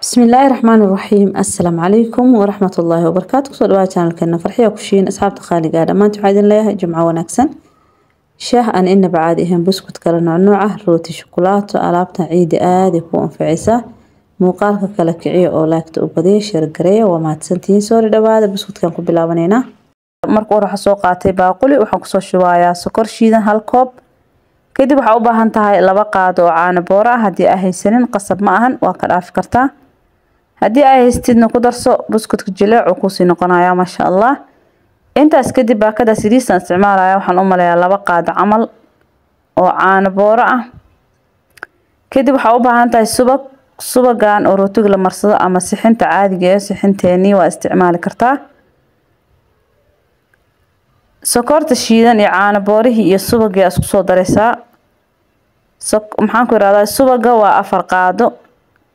bismillaahi raxmaani raxiim assalaamu calaykum waraxmatullaahi wabarakaatu ku soo dhawaada channelkeena farxiya kushiin asxaabta qaaliga ah dhammaanti waxaa idin leeyahay jimco wanaagsan. Shaah aan inaba caadi ahayn buskut kala noocnooc ah rooti shukulaato alaabtan ciidi aaday ku anficaysaa muuqaalka kala kiciya oo laagta u badiya shargareeya waa mahadsantihiin soo dhawaada buskutkan ku bilaabanaynaa. Marka hore waxaa soo qaatay baaquli waxaan ku soo shubayaa sokor shiidan hal koob. Kadib waxaa u baahan tahay laba qaado oo caano booro ah. Haddii aa haysanin qasab ma ahan waa ka dhaafi kartaa haddii aa haystidna ku darso buskutka jileecu kuusii noqonaya maasha allah intaas kadib baakada siriistan isticmaalaya waxaan u maleeyaa laba qaado camal oo caano booro ah. Kadib waxaa u baahan tahay subag subagan oo rootiga la marsado ama sixinta caadiga ee sixinteenii waa isticmaali kartaa. Sokorta shiidan iyo caano boorihii iyo subagii isku soo daraysaa maxaan ku irahdaa subaga waa afar qaado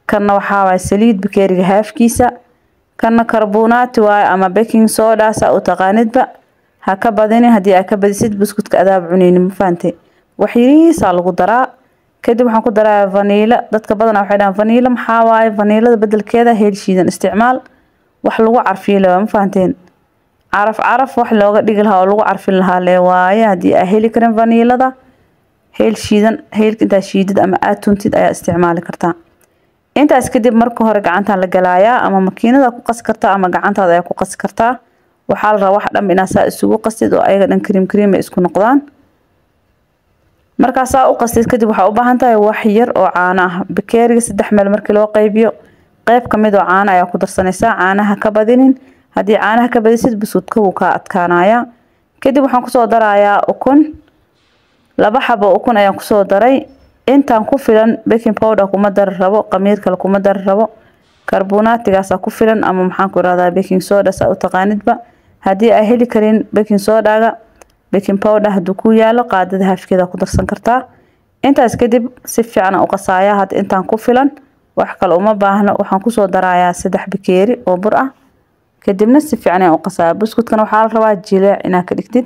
kanna waxaa waay saliid bakeeriga haafkiisa. Kanna karbuunaati waaye ama baking soda saa u taqaanidba. Ha ka badini haddii aa ka badisid buskutka adaab cuneyni ma fahantay waxyarihiisaa lagu daraa. Kadib waxaan ku darayaa vaniilo dadka badanaa waxay dhahaan vaniilo maxaa waaye? Vaniilada bedelkeeda heel shiidan isticmaal. Wax lagu carfiile waa ma fahanteen caraf caraf wax looga dhigi lahaa oo lagu carfin lahaa lee waaye haddii aa heli karin vaniilada heel shiidan heelka intaa shiidid ama aad tuntid ayaa isticmaali kartaa intaas kadib marka hore gacantaan la galaayaa ama makiinada ku qasi kartaa ama gacantaada ayaa ku qasi kartaa waxaa la rabaa wax dhanba inaa saa isugu qastid oo ayaga dhan kariim kariim ay isku noqdaan. Markaa saa u qastid kadib waxaa u baahan tahay wax yar oo caano ah. Bakeeriga saddex meel markii loo qaybiyo qayb ka mid oo caano ayaa ku darsanaysaa caanaha ka badinin haddii caanaha ka badisid buskudka wuu kaa adkaanayaa. Kadib waxaan ku soo darayaa ukun. Laba xabo ukun ayaan ku soo daray intaan ku filan baking powder kuma dari rabo qamiir kale kuma dari rabo. Karbuunaatigaasa ku filan ama maxaan ku irahdaa baking soda saa u taqaanidba. Haddii aa heli karin baking sodaga baking powder hadduu ku yaalo qaadada haafkeeda ku darsan kartaa. Intaas kadib si fiican u qasaaya hadda intaan ku filan. Wax kale uma baahno waxaan ku soo darayaa saddex bakeeri oo bur ah. Kadibna si fiican u qasaaya buskudkana waxaa la rabaa jileec inaad ka dhigtid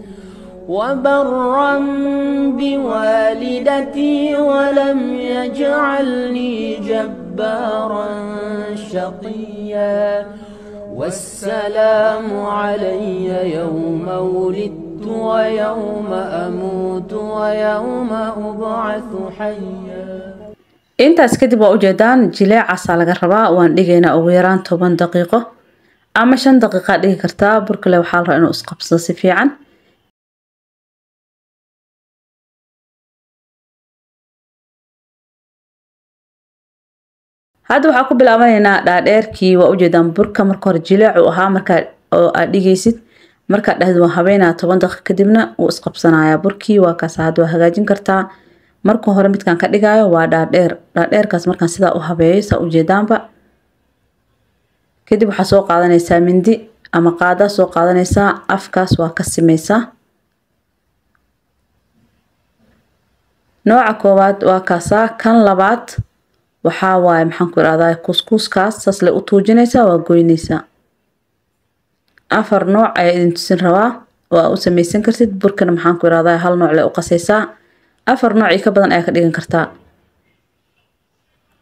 وبرا بوالدتي ولم يجعلني جبارا شقيا والسلام علي يوم ولدت ويوم أموت ويوم أبعث حيا ujeedaan jileecaasaa laga rabaa waan dhigaynaa ugu yaraan toban daqiiqo ama shan daqiiqaa dhigi kartaa burkale waxaa la rabaa inuu isqabsado si fiican hadda waxaa ku bilaabanaynaa dhaadheerkii waa ujeedaan burka marka hore jileecu ahaa markaa oo aad dhigaysid markaad dhahdi waa habeynaa toban daqiiq kadibna wuu isqabsanayaa burkii waa kaas hadda waa hagaajin kartaa. Marka hore midkaan ka dhigayo waa dhaadheer dhaadheerkaas markaan sidaa u habeeyo saa ujeedaanba kadib waxaa soo qaadanaysaa mindi ama qaadaa soo qaadanaysaa afkaas waa ka simeysaa. Nooca koowaad waa kaasaa kan labaad waxaa waaye maxaan ku irahdaa kuskuuskaas saas le u tuujinaysaa waa goynaysaa. Afar nooc ayaa idin tusin rabaa oo aa u sameysan kartid burkana maxaan ku irahdaa hal nooc le u qasaysaa. Afar nooc iyo ka badan ayaa ka dhigan kartaa.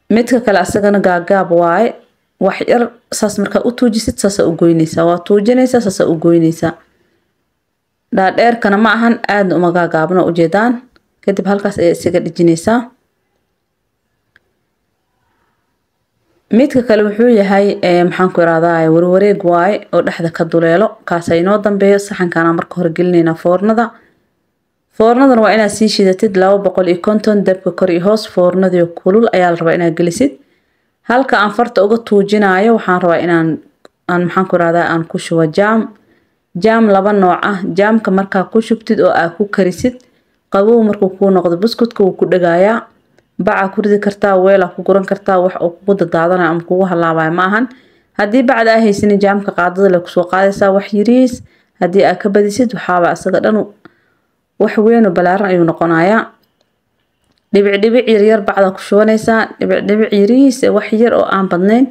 Midka kale asagana gaagaab waaye wax yar saas markaa u tuujisid saasa u goynaysaa. Waa tuujinaysaa saasa u goynaysaa. Dhaadheerkana ma ahan aadna uma gaagaabno ujeedaan. Kadib halkaas ayaa isaga dhijinaysaa midka kale wuxuu yahay maxaan ku irahdaa warwareeg waaye oo dhexda ka duleelo kaasa inoo dambeeyo saxankaana marka hore gelinaynaa foornada. Foornadan waa inaad sii shidatid laba boqol iyo konton dabka kor iyo hoos foornadiio kulul ayaa la rabaa inaad gelisid. Halka aan farta uga tuujinayo waxaan rabaa inaan aan maxaan ku irahdaa aan ku shubo jaam. Jaam laba nooc ah jaamka markaa ku shubtid oo aad ku karisid qabow markuu kuu noqdo buskudka wuu ku dhagayaa bacaa ku ridi kartaa weelaa ku guran kartaa wax uu kugu dadaadanayo ama kugu halaabaya ma haddii bacda aa haysanin jaamka qaadada le ku soo qaadaysaa wax yariis. Haddii aad ka badisid waxaaba isaga dhan wax weyn oo ballaaran ayuu noqonayaa. Dhibic dhibic yaryar bacda ku shubanaysaa. Dhibic dhibic yarihiis wax yar oo aan badnayn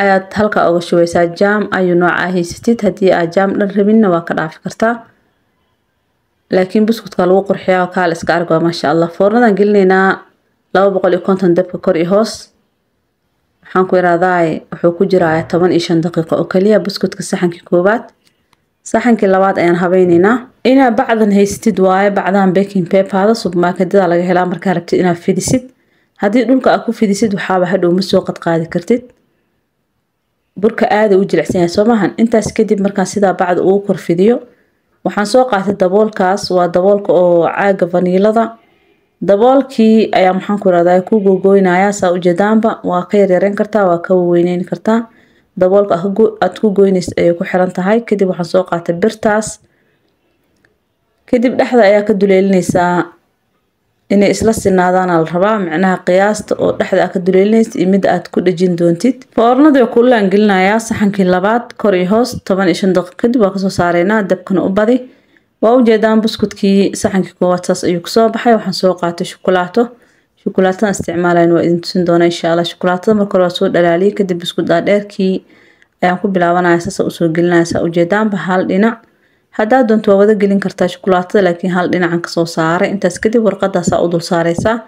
ayaad halkaa uga shubaysaa. Jaam ayuu noocaa haysatid. Haddii aad jaam dhan rabinna waa ka dhaafi kartaa. Laakiin buskudka lagu qurxiyaa kaal iska arg waa maasha allah foornadan gelinaynaa laba boqol iyo konton dabka kor iyo hoos. Waxaan ku irahdaa wuxuu ku jiraa toban iyo shan daqiiqo oo kaliya buskudka saxankii koowaad. Saxankii labaad ayaan habeyneynaa inaad bacdan haysatid waaye bacdahan baking paperda supermarketada laga helaa markaa rabtid inaad fidisid. Haddii dhulka aad ku fidisid waxaaba hadhow ma soo qadqaadi kartid. Burka aada u jilicsan yahay soo maahan intaas kadib markaan sidaa bacda ugu kor fidiyo waxaan soo qaatay daboolkaas. Waa daboolka oo caaga vaniilada daboolkii ayaa maxaan ku irahdaa ku gogoynayaa saa ujeedaanba waa ka yaryareyn kartaa waa ka waweyneyn kartaa. Daboolka aad ku goynaysa ayay ku xiran tahay. Kadib waxaan soo qaatay birtaas. Kadib dhexda ayaa ka duleelinaysaa inay isla sinaadaana la rabaa. Micnaha qiyaasta oo dhexda aad ka duleelinaysa iyo midda aad ku dhejin doontid. Foornadii kulaan gelinayaa saxankii labaad kor iyo hoos toban iyo shan daqiiq kadib waa ka soo saareynaa dabkana u badi waa ujeedaan buskudkii saxankii koowaad saas ayuu ka soo baxay. Waxaan soo qaatay shukulaato. Shukulaatadan isticmaalayn waa idin tusin doona insha shukulaatada marka waa soo dhalaaliyay kadib buskud dhaadheerkii ayaan ku bilaabanaya saasa u soo gelinaya. Saa ujeedaanba hal dhinac. Haddaad doonto waa wada gelin kartaa shukulaatada laakiin hal dhinacan ka soo saaray. Intaas kadib warqadaasaa u dul saareysaa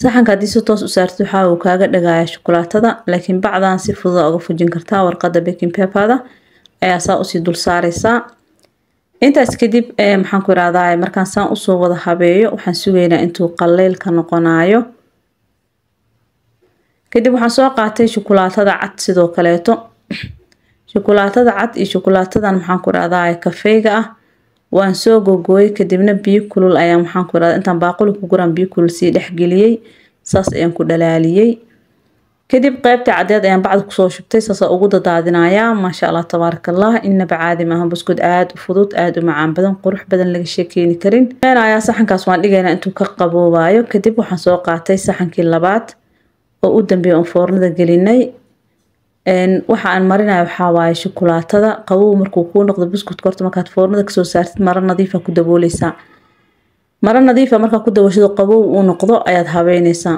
saxanka haddii si toos u saartid waxaa uu kaaga dhagaaya shukulaatada laakiin bacdan si fududa uga fujin kartaa. Warqada baking paperda ayaa saa u sii dul saareysaa intaas kadib maxaan ku irahdaa markaan saan u soo wada habeeyo waxaan sugaynaa intuu qaleyl ka noqonayo kadib waxaan soo qaatay shukulaatada cad sidoo kaleeto. Shukulaatada cad iyo shukulaatadan maxaan ku irahdaa kafeyga ah. Waan soo gogooyay kadibna biyo kulul ayaa maxaan ku irahdaa intaan baaquli ku guraan biyo kulul sii dhexgeliyey saas ayaan ku dhalaaliyey kadib qeybta cadeed ayaan bacda ku soo shubtay saasa ugu dadaadinayaa maasha allah tabaaraka allah inaba caadi maaha buskud aada u fudud aada u macaan badan qurux badan laga sheekeeni karin. Ayaa saxankaas waan dhigaynaa intuu ka qaboobayo kadib waxaan soo qaatay saxankii labaad oo u dambeeya oon foornada gelinay. Waxa aan marinayo waxaa waaye shukulaatada. Qabow markuu kuu noqdo buskudka horta markaad foornada ka soo saartid maro nadiifa ku dabooleysaa maro nadiifa markaa ku daboolshado qabow uu noqdo ayaad habeyneysaa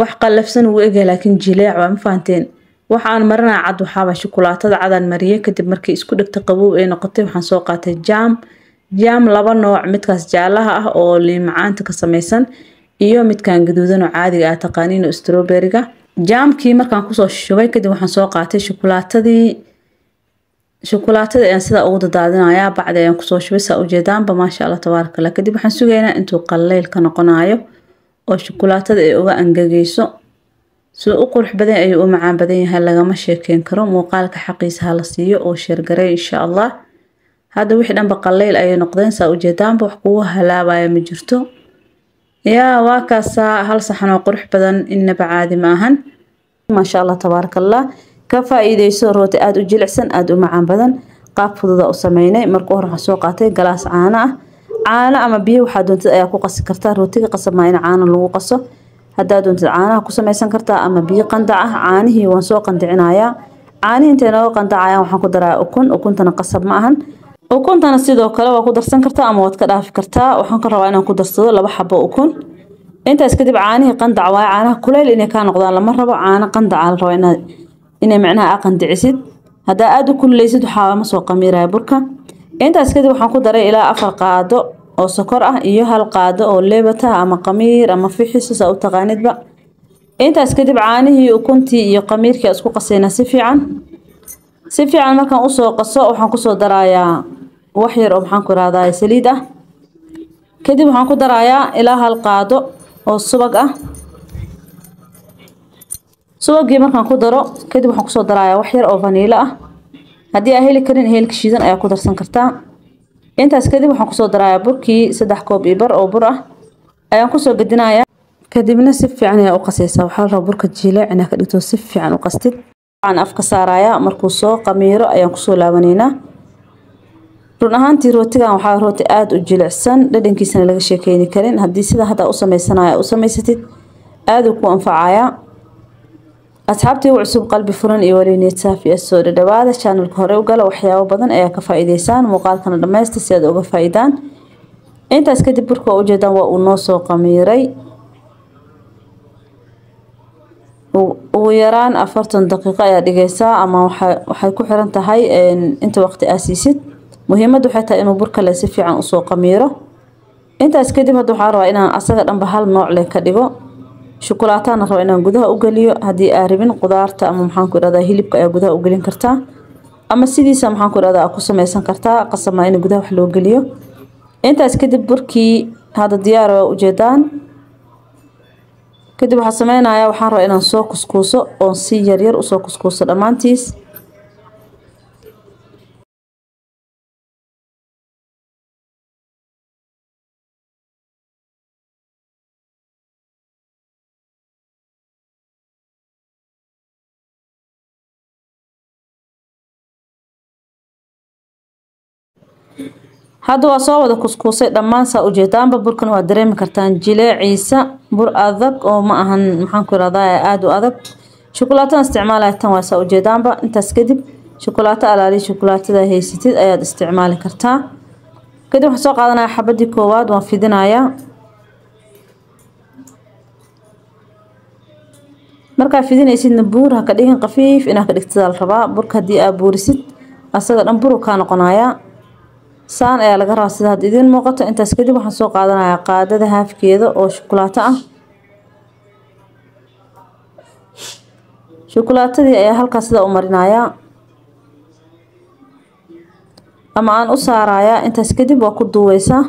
wax qallafsan uu egyahay laakiin jileec waa ma fahanteen. Waxa aan marinaya cad waxaaba shukulaatada cadaan mariyay kadib markii isku dhegta qabow ay noqotay waxaan soo qaatay jaam. Jaam laba nooc midkaas jaalaha ah oo liimacaanta ka samaysan iyo midkan gaduudan oo caadiga ah taqaaniin oo strawberryga. Jaamkii markaan ku soo shubay kadib waxaan soo qaatay shukulaatadii shukulaatadii ayaan sidaa ugu dadaadinayaa bacdi ayaan ku soo shubay saa ujeedaanba maasha allah tabaaraka allah kadib waxaan sugaynaa intuu qaleyl ka noqonayo oo shukulaatada ay uga angagayso sida u qurux badan ayuu u macaan badan yahay lagama sheekeyn karo. Muuqaalka xaqiisa hala siiyo oo sheergaray insha allah. Hadda wixii dhanba qaleyl ayay noqdeen saa ujeedaanba wax kugu halaabaya ma jirto. Yaa waa kaasaa hal saxan oo qurux badan inaba caadi ma ahan. Maasha allah tabaaraka allah ka faa-iideyso rooti aada u jilicsan aada u macaan badan. Qaab fududa u sameynay marka hore waxaan soo qaatay galaas caano ah caano ama biyo waxaa doontid ayaa ku qasi kartaa rootiga qasab maa in caano lagu qaso. Haddaa doontid caanaha ku samaysan kartaa ama biyo qandac ah caanihii waan soo qandicinayaa. Caanihii intay qandacayaan waxaan ku darayaa ukun. Ukuntana qasab ma ahan. Ukuntana sidoo kale waa ku darsan kartaa ama waad ka dhaafi kartaa. Waxaan ka rabaa inaan ku darsado laba xabo ukun. Intaas kadib caanihii qandac waaye caanaha kuleyl inay kaa noqdaan lama rabo. Caano qandaca la rabo inaad inay macnaha aa qandicisid haddaa aada u kululeysid waxaa ma soo qamiiraya burka intaas kadib waxaan ku daray ilaa afar qaado oo sokor ah iyo hal qaado oo leebata ama qamiir ama fixis saa u taqaanidba. Intaas kadib caanihii ukuntii iyo qamiirkii isku qasaynaa si fiican. Si fiican markaan u soo qaso waxaan ku soo darayaa wax yar oo maxaan ku irahdaa saliid ah. Kadib waxaan ku darayaa ilaa hal qaado oo subag ah. Subagii markaan ku daro kadib waxaan ku soo darayaa wax yar oo vaniilo ah haddii aa heli karin heelka shiidan ayaa ku darsan kartaa intaas kadib waxaan ku soo darayaa burkii saddex koob iyo bar oo bur ah. Ayaan ku soo gedinayaa kadibna si fiican ayaa u qasaysaa waxaa la burka jiileec inaa ka dhigto si fiican u qastid. Waxaan afka saarayaa markuu soo qamiiro ayaan ku soo laabanaynaa run ahaantii rootigan waxaa rooti aada u jilicsan dhadhankiisana laga sheekeyni karin. Haddii sida hadda u samaysanaya u samaysatid aaduu ku anfacayaa asxaabtii u cusub qalbi furan iyo weli niyad saafi ah soo dhadhawaada channelka hore u gala waxyaabo badan ayaa ka faa'iideysaan muuqaalkana dhammaysta si aad uga faa'iidaan. Intaas kadib burka waa ujeedaan waa uu noo soo qamiiray ugu yaraan afartan daqiiqo ayaa dhigaysaa ama waxay ku xiran tahay inta waqti aa siisid. Muhiimadda waxay tahay inuu burka le si fiican u soo qamiiro intaas kadib hadda waxaa rabaa inaan asaga dhanba hal nooc leh ka dhigo shukulaataana raba inaan gudaha u geliyo haddii aa rabin qudaarta ama maxaan ku irahdaa hilibka ayaa gudaha u gelin kartaa. Ama sidiisa maxaan ku irahdaa ku samaysan kartaa qasama in gudaha wax loo geliyo. Intaas kadib burkii hadda diyaar waa ujeedaan kadib waxaa sameynayaa waxaan rabaa inaan soo kuskuuso oon si yaryar u soo kuskuuso dhammaantiis hadda waa soo wada kuskuusay dhammaan saa ujeedaanba burkan waa dareemi kartaan jileeciisa bur adag oo ma ahan maxaan ku irahdaa aada u adag. Shukulaatada isticmaalaya waa saa ujeedaanba intaas kadib shukulaato alaali shukulaatada haysatid ayaad isticmaali kartaa. Kadib waxaan soo qaadanaya xabadii koowaad waan fidinayaa. Markaa fidinaysidna buur ha ka dhigin qafiif inaad ka dhigtadaa la rabaa. Burka haddii aa buurisid asaga dhan buru kaa noqonayaa saan ayaa laga rabaa sida hadda idiin muuqato intaas kadib waxaan soo qaadanayaa qaadada haafkeeda oo shukulaato ah. Shukulaatadii ayaa halkaas sida u marinayaa ama aan u saarayaa intaas kadib waa ku duuweysaa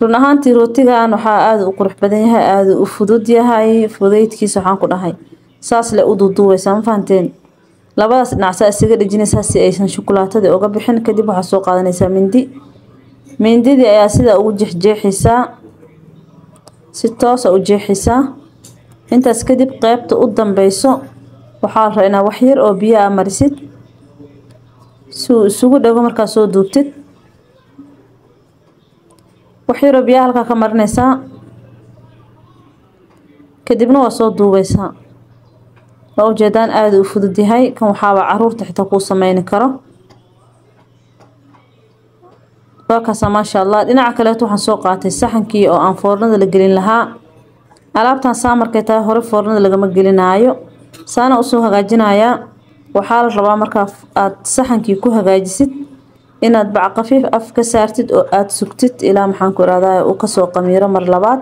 run ahaantii rootigan waxaa aada u qurux badan yahay aada u fudud yahay fudaydkiisa waxaan ku dhahay. Saas le u duuduuweysaa ma fahanteen labadaas dhinacsaa isaga dhejinaysaa si aysan shukulaatadii uga bixin kadib waxaa soo qaadanaysaa mindi. Mindidii ayaa sidaa ugu jeexjeexaysaa si toosa u jeexaysaa intaas kadib qeybta u dambeyso waxaa rabaa inaa waxyar oo biyo a marisid. Si uu isugu dhego markaa soo duubtid. Waxyaroo biyaha halkaa ka marinaysaa kadibna waa soo duubeysaa waa ujeedaan aada u fudud yahay. Kan waxaaba carruurta xitaa kuu sameyni karo. Waa kaasa maasha allah dhinaca kaleeto waxaan soo qaatay saxankii oo aan foornada la gelin lahaa. Alaabtan saa markay tahay hore foornada lagama gelinaayo. Saana u soo hagaajinayaa waxaa la rabaa markaa aada saxankii ku hagaajisid inaad bac qafiif af ka saartid oo aada sugtid. Ilaa maxaan ku irahdaa uu ka soo qamiiro mar labaad.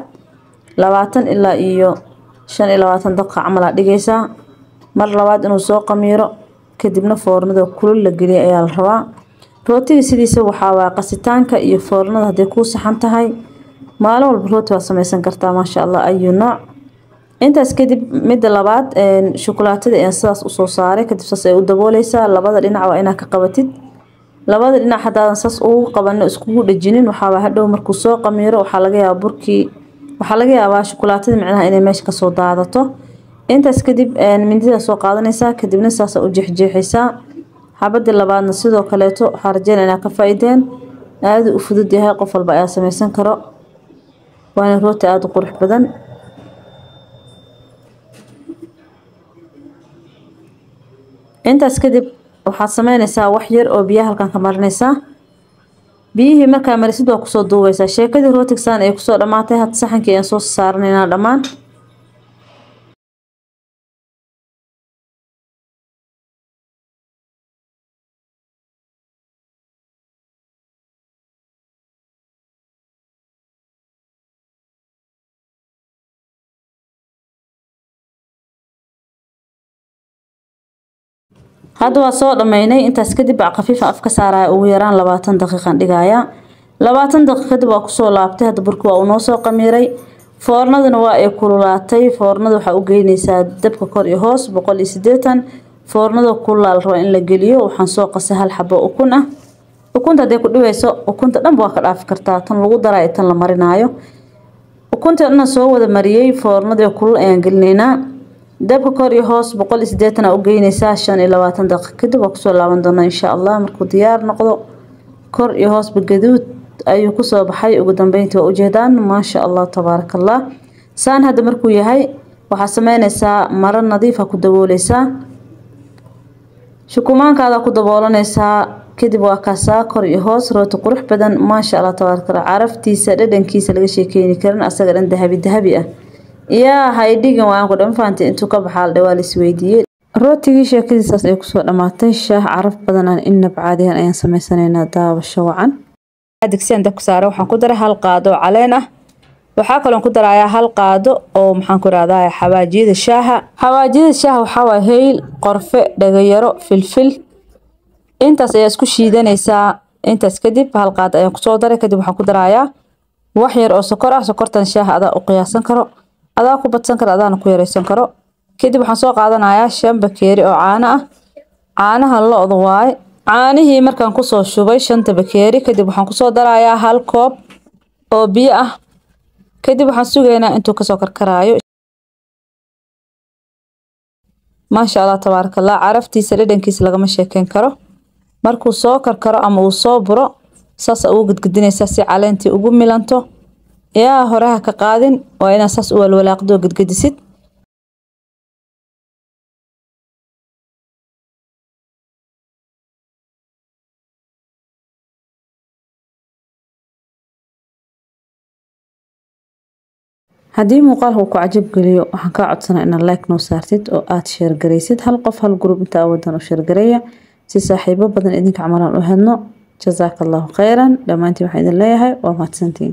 Labaatan ilaa iyo shan iyo labaatan daqiiqa camal aad dhigaysaa mar labaad inuu soo qamiiro kadibna foornada kulul la geliya ayaa la rabaa. Rootiga sidiisa waxaa qasitaanka iyo foornada hadday kuu saxan tahay. Maalin walba rooti waa sameysan kartaa maasha allah ayu nooc. Intaas kadib midda labaad shukulaatadii ayaan sidaas u soo saaray. Kadib saas ay u dabooleysaa labada dhinac waa inaad ka qabatid. Labada dhinac haddaadan saas ugu qabano iskugu dhejinin waxaaba hadhow markuu soo qamiiro waxaa laga yaabaa burkii waxaa laga yaabaa shukulaatadii micnaha inay meesha ka soo daadato intaas kadib mindida soo qaadanaysaa kadibna saasa u jeexjeexaysaa xabadii labaadna sidoo kaleeto waxaa inaa ka faa-ideen aada u fudud yahay qof walba ayaa sameysan karo. Waana rooti aada u qurux badan. Intaas kadib waxaad sameynaysaa wax yar oo biyaha halkan ka marinaysaa biyihii markaa marisid waa ku soo duubeysaa sheekadii rootigsaan ay ku soo dhammaatay hadda saxankii ayaan soo saaranaynaa dhammaan hadda waa soo dhammeynay intaas kadib bac khafiifa afka saaraya ugu yaraan labaatan daqiiqan dhigaya labaatan daqiiq kadib waa ku soo laabtay. Hadda burki waa uu soo qamiiray. Foornaduna waa ay kululaatay. Foornada waxaa u geynaysaa dabka kor iyo hoos boqol iyo sideetan foornada kululaal raba in la geliyo. Waxaan soo qasay hal xabo ukun ah. Ukunta hadday ku dhibayso ukunta dhanba waa ka dhaafi kartaa. Tan lagu daraayo tan la marinaayo ukunta dhanna soo wada mariyey. Foornadii kulul ayaan gelinaynaa dabka kor iyo hoos boqol sideetan u geynaysaa shan iyo labaatan daqiiq kadib waa ku soo laaban doonaa insha allah markuu diyaar noqdo kor iyo hoosba gaduud ayuu ku soo baxay. Ugu dambeyntii waa ujeedaan maasha allah tabaaraka allah saan hadda markuu yahay waxaa sameyneysaa maro nadiifa ku dabooleysaa shukumaankaada ku daboolaneysaa kadib waa kaasaa kor iyo hoos. Rooti qurux badan. Maasha allah tabaaraka caraftiisa dhadhankiisa laga sheekeyni karin asaga dhan dahabi dahabi ah yaa haydhigin waan ku dhan fahamtay intuu ka baxaa la dhawaa laisweydiiyey rootigii sheekadiisaas ay ku soo dhamaatay shaah caraf badan aan inab caadiyan ayaan sameysanaynaa daabasho wacan. Digsiyan dabka saare waxaan ku daray hal qaado. Caleen ah waxaa kaloon ku darayaa hal qaado oo maxaan ku rahdaa xawaajiyada shaaha. Xawaajiyada shaaha waxaa waa heyl qorfe dhagayaro filfil. Intaas ayaa isku shiidanaysaa. Intaas kadib hal qaado ayaan ku soo daray. Kadib waxaan ku darayaa wax yar oo sokor ah. Sokortan shaaha adaa u qiyaasan karo adaa ku badsan karo adaana ku yareysan karo. Kadib waxaan soo qaadanayaa shan bakeeri oo caano ah. Caanaha lo-da waaye caanihii markaan ku soo shubay shanta bakeeri kadib waxaan ku soo darayaa hal koob oo biyo ah. Kadib waxaan sugaynaa intuu ka soo karkaraayo. Maasha allah tabaaraka allah caraftiisa dhadhankiisa lagama sheekeyn karo. Markuu soo karkaro ama uu soo buro saas ugu gedgedinaysaa si caleentii ugu milanto yaa horeha ka qaadin waa inaad saas u walwalaaqdo gedgedisid. Haddii muuqaalka uu ku cajab geliyo waxaan kaa codsanaa inaad like noo saartid oo aad sheergaraysid hal qof hal group inta awoodan u sheergareeya si saaxiibo badan idinka camalaan u helno. Jazaaka allahu khayran. Dhammaantiin waxaan idin leeyahay. Waa mahadsantiin